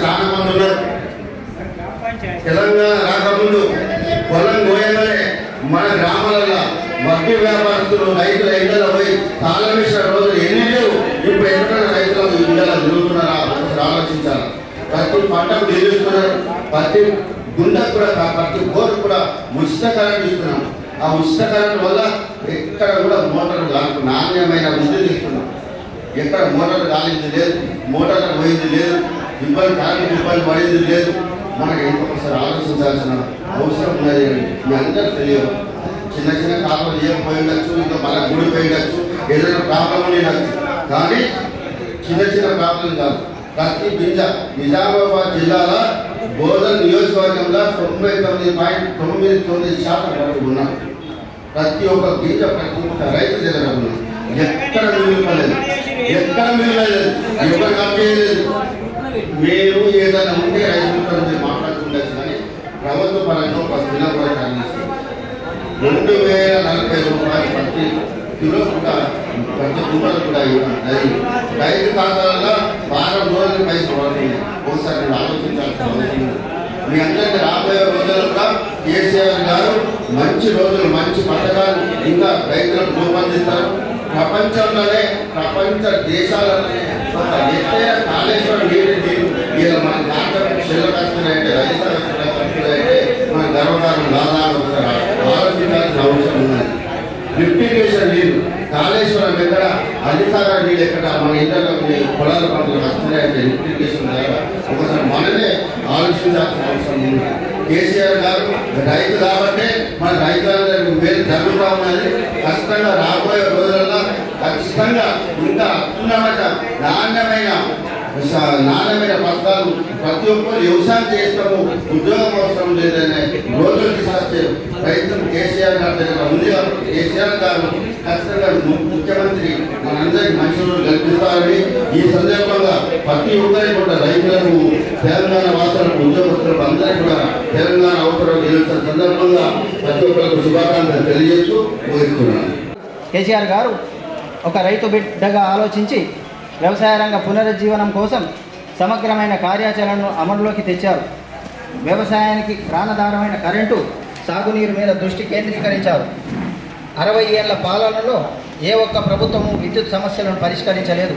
చాలా మంది ఉన్నారు. తెలంగాణ రాకముందు పొలం గోయంగానే మన గ్రామాలలో మట్టి వ్యాపారస్తులు రైతుల ఇళ్ళలో పోయి తాళమిసిన రోజులు ఎన్ని లేవు. ఇప్పుడు ఎక్కడ రైతులకు ఇళ్ళలో తిరుగుతున్నారా ఆలోచించాలి. ప్రతి పంటకు నిలుస్తున్నారు ప్రతి గుండెకు కూడా ప్రతి బోర్ కూడా ఉచిత కరెంట్ ఇస్తున్నాం ఆ ఉచిత కరెంట్ వల్ల ఎక్కడ కూడా మోటార్ నాణ్యమైన విద్యుత్ ఇస్తున్నాం ఎక్కడ మోటార్ కాలింది లేదు మోటార్ పోయింది లేదు ఇబ్బంది కరెంట్ ఇబ్బంది పడింది లేదు. మనకి ఇంకొకసారి ఆలోచించాల్సిన అవసరం ఉన్నది మీ అందరూ తెలియదు. చిన్న చిన్న కాలం ఏం ఉండొచ్చు ఇంకా మన గుడి పోయి ఏదైనా ప్రాబ్లం ఉండొచ్చు కానీ చిన్న చిన్న ప్రాబ్లం కాదు. ప్రతి గింజ నిజామాబాద్ జిల్లాలో బోధన్ నియోజకవర్గంలో తొంభై తొమ్మిది పాయింట్ తొమ్మిది తొమ్మిది శాతం వరకు ఉన్నాం ప్రతి ఒక్క గింజ ప్రతి ఒక్క రైతు దగ్గర ఉన్నాం ఎక్కడ మిగిలిపోలేదు. ఎక్కడ మిగిలిపోలేదు. ఎవరు కంపేయలేదు మీరు ఏదైనా ఉంటే రైతులతో మీరు మాట్లాడుతుండొచ్చు కానీ ప్రభుత్వ పరంగా ఒక కిలో కూడా రెండు వేల నలభై రూపాయలు ప్రతి కిలో కూడా ప్రతి రూపాయలు కూడా ఇవ్వడం అది రైతు ఖాతాలలో వారం రోజులు పై చూడండి ఒకసారి మీరు ఆలోచించాల్సిన మీ అందరికీ రాబోయే రోజుల్లో కూడా కేసీఆర్ గారు మంచి రోజులు మంచి పథకాలు ఇంకా రైతులకు రూపొందిస్తారు. ప్రపంచంలోనే ప్రపంచ దేశాలనే ఒక ఎత్తైన కాళేశ్వరం నీరు నీరు ఇలా మన దాంట్లో చెల్లకస్తున్నాయంటే రైతు కస్తున్నాయంటే మన గర్వకారం దాదాపు ఆలోచించాల్సిన అవసరం ఉన్నది. లిఫ్టిగేషన్ నీరు ఎక్కడ అధికార నీళ్ళు ఎక్కడ మన ఇళ్ళలో పొలాల పంటలు వస్తున్నాయంటే లిఫ్టిగేషన్ ద్వారా ఒకసారి మనమే ఆలోచించాల్సిన అవసరం ఉంది. కేసీఆర్ గారు రైతు కాబట్టి మన రైతులందరికీ మేలు జరుగుతూ ఉన్నది. ఖచ్చితంగా రాబోయే రోజుల్లో ఖచ్చితంగా ఇంకా అత్యున్నత నాణ్యమైన నాణ్యమైన పథకాలు ప్రతి ఒక్కరు వ్యవసాయం చేస్తాము. ఉద్యోగం అవసరం లేదనే రోజు తీసుకొచ్చే రైతులు కేసీఆర్ గారి దగ్గర ఉంది కాబట్టి కేసీఆర్ గారు ఖచ్చితంగా ముఖ్యమంత్రి మనందరికీ మంచి రోజులు కల్పిస్తారని ఈ సందర్భంగా ప్రతి ఒక్కరికి కూడా రైతులకు తెలంగాణ వాసులకు ఉద్యోగస్తులకు అందరికీ కూడా తెలంగాణ అవసరం నిలుస్తున్న సందర్భంగా ప్రతి ఒక్కరికి శుభాకాంక్షలు తెలియజేస్తూ కోరుతున్నాను కేసీఆర్ గారు ఒక రైతు బిడ్డగా ఆలోచించి వ్యవసాయ రంగ పునరుజ్జీవనం కోసం సమగ్రమైన కార్యాచరణను అమలులోకి తెచ్చారు. వ్యవసాయానికి ప్రాణధారమైన కరెంటు సాగునీరు మీద దృష్టి కేంద్రీకరించారు. అరవై ఏళ్ళ పాలనలో ఏ ఒక్క ప్రభుత్వము విద్యుత్ సమస్యలను పరిష్కరించలేదు.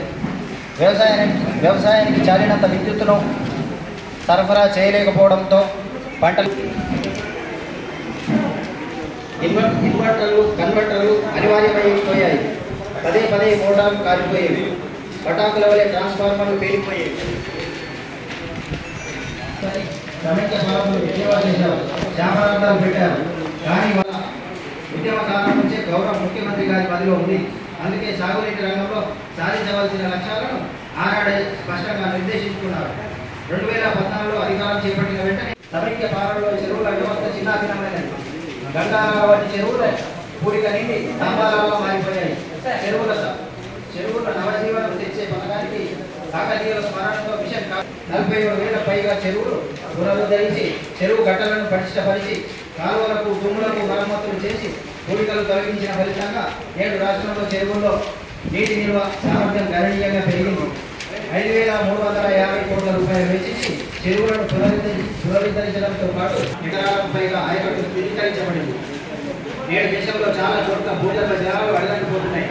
వ్యవసాయానికి వ్యవసాయానికి చాలినంత విద్యుత్తును సరఫరా చేయలేకపోవడంతో పంటలు ఇన్వర్ ఇన్వర్టర్లు కన్వర్టర్లు అనివార్యమైపోయాయి. పదే పదే మోటార్లు కాలిపోయేవి పటాకుల వలె ట్రాన్స్ఫార్మర్లు పేలిపోయేవి. చేశారు పెట్టారు. కానీ వాళ్ళ ఉద్యమ కాలం నుంచే గౌరవ ముఖ్యమంత్రి గారి పదిలో ఉంది. అందుకే సాగునీటి రంగంలో సాధించవలసిన లక్ష్యాలను ఆనాడే స్పష్టంగా నిర్దేశించుకున్నారు. రెండు వేల పద్నాలుగులో అధికారం చేపట్టిన వెంటనే సమైక్య పాలనలో చెరువుల వ్యవస్థ చిన్నాభిన్నమైనది. గంగారాల వంటి చెరువుల పూడిక నిండి స్తంభాలలో మారిపోయాయి. చెరువుల చెరువుల నవజీవనం తెచ్చే పథకానికి కాకతీయుల స్మరణతో మిషన్ నలభై ఏడు వేల పైగా చెరువులు పునరుద్ధరించి చెరువు గట్టలను పటిష్టపరిచి కాలువలకు దుమ్ములకు మరమ్మతులు చేసి పూడికలు తొలగించిన ఫలితంగా నేడు రాష్ట్రంలో చెరువుల్లో నీటి నిల్వ సామర్థ్యం గణనీయంగా పెరిగింది. ఐదు వేల మూడు వందల యాభై కోట్ల రూపాయలు వెచ్చించి చెరువులను పునరుద్ధరించడంతో పాటు ఎకరాలకు పైగా ఆయకట్టు స్థిరీకరించబడింది. నేడు దేశంలో చాలా చోట్ల భూజల జలాలు అడగకపోతున్నాయి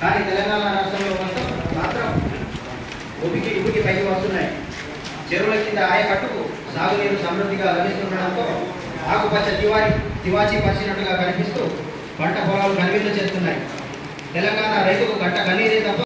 కానీ తెలంగాణ రాష్ట్రంలో మొత్తం మాత్రం ఉపికి ఉపికి పైకి వస్తున్నాయి. చెరువుల కింద ఆయకట్టుకు సాగునీరు సమృద్ధిగా లభిస్తుండడంతో ఆకుపచ్చ తివారి తివాచి పరిచినట్టుగా కనిపిస్తూ పంట పొలాలు కనువిందు చేస్తున్నాయి. తెలంగాణ రైతుకు గంట కన్నీరే తప్ప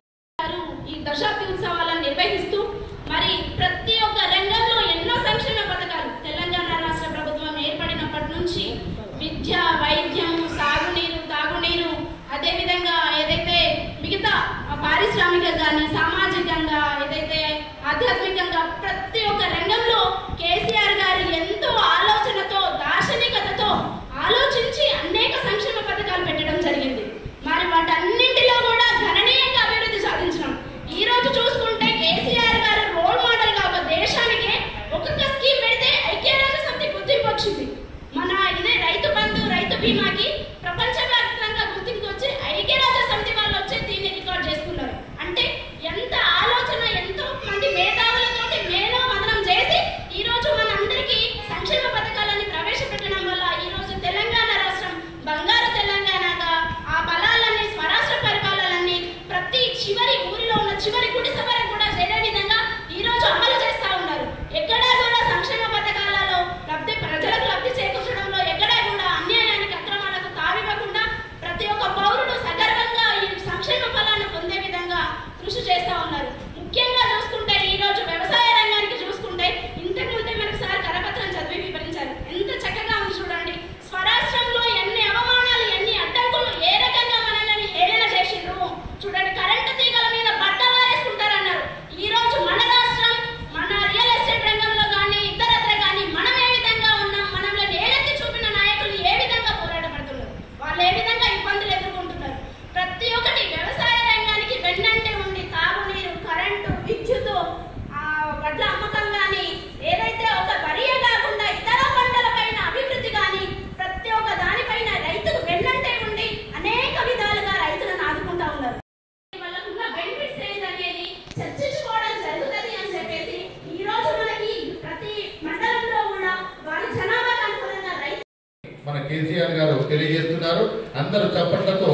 తెలియజేస్తున్నారు. అందరు చప్పట్లతో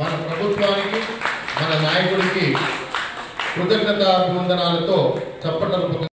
మన ప్రభుత్వానికి మన నాయకుడికి కృతజ్ఞత అభివందనాలతో చప్పట్లు